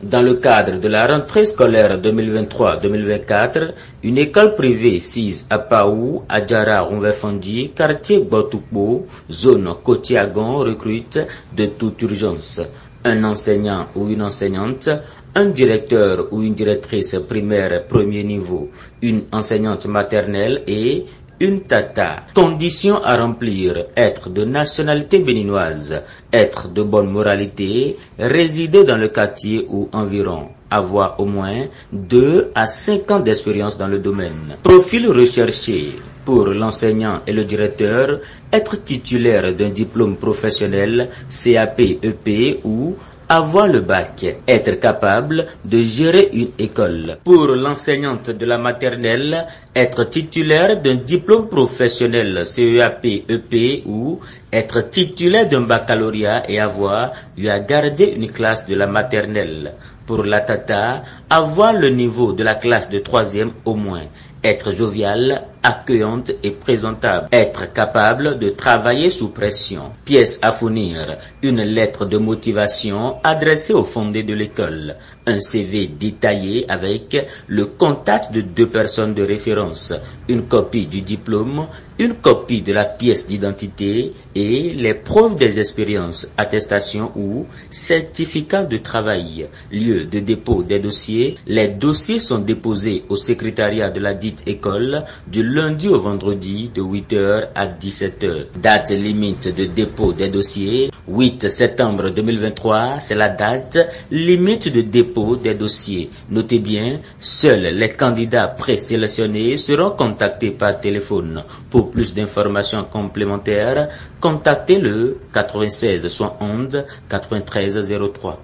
Dans le cadre de la rentrée scolaire 2023-2024, une école privée sise à Paou, à Djara, Ronvefandi, quartier Botukbo, zone Kotiagon, recrute de toute urgence. Un enseignant ou une enseignante, un directeur ou une directrice primaire premier niveau, une enseignante maternelle et une tata. Conditions à remplir. Être de nationalité béninoise. Être de bonne moralité. Résider dans le quartier ou environ. Avoir au moins 2 à 5 ans d'expérience dans le domaine. Profil recherché. Pour l'enseignant et le directeur, être titulaire d'un diplôme professionnel, CAP, EP ou avoir le bac, être capable de gérer une école. Pour l'enseignante de la maternelle, être titulaire d'un diplôme professionnel CEAP, EP ou être titulaire d'un baccalauréat et avoir eu à garder une classe de la maternelle. Pour la tata, avoir le niveau de la classe de troisième au moins. Être jovial, accueillante et présentable. Être capable de travailler sous pression. Pièce à fournir. Une lettre de motivation adressée au fondé de l'école. Un CV détaillé avec le contact de deux personnes de référence. Une copie du diplôme, une copie de la pièce d'identité et les preuves des expériences, attestations ou certificats de travail. Lieu de dépôt des dossiers. Les dossiers sont déposés au secrétariat de la dite école du lundi au vendredi de 8h à 17h. Date limite de dépôt des dossiers 8 septembre 2023, c'est la date limite de dépôt des dossiers. Notez bien, seuls les candidats présélectionnés seront contactés par téléphone. Pour plus d'informations complémentaires, contactez le 96 71 93 03.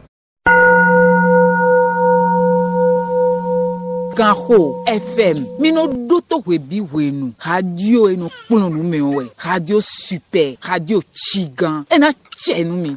Ganho FM mino doto webi wenu radio eno kpunu nu me we radio super radio chigan ena chenu mi